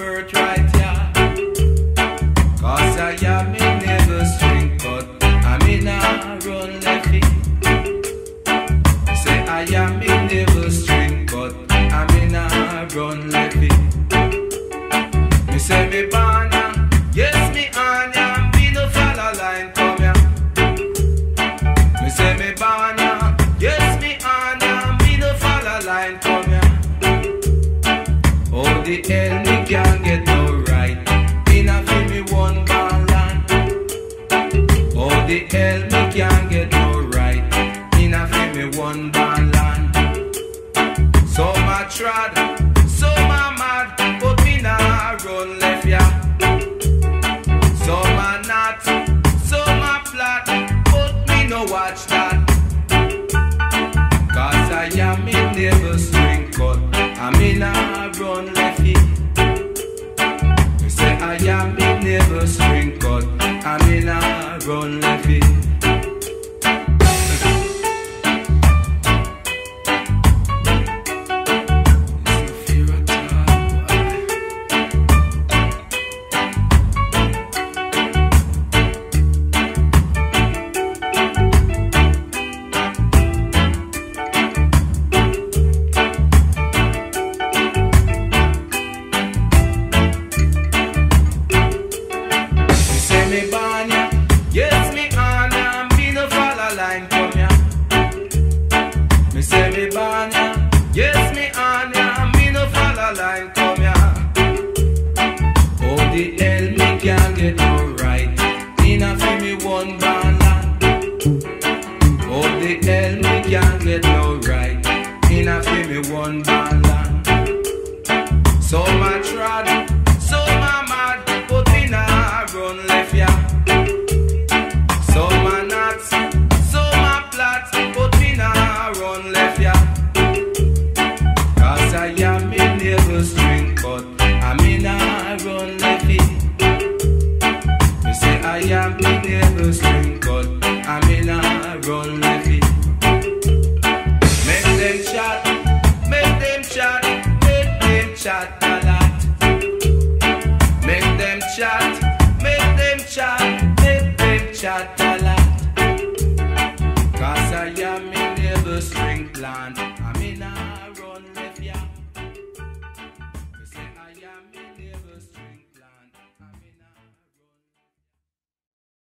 prefer try? Can't get no right, inna fi me one land. Oh the hell me can't get no right, inna fi me one land. So my trad, say I am in navel string cut, I'm in a run left it. Say me born ya, yes me on ya, me no follow line come ya. Oh the hell me can't get no right, inna fi me one born land. Oh the hell me can't get no right, inna fi me one born navel string cut, I me nah run left it. Me say I am in navel string cut, I me nah run left it. Make them chat, make them chat, make them chat a lot. Make them chat, make them chat, make them chat a lot. Cause I am in navel string plant.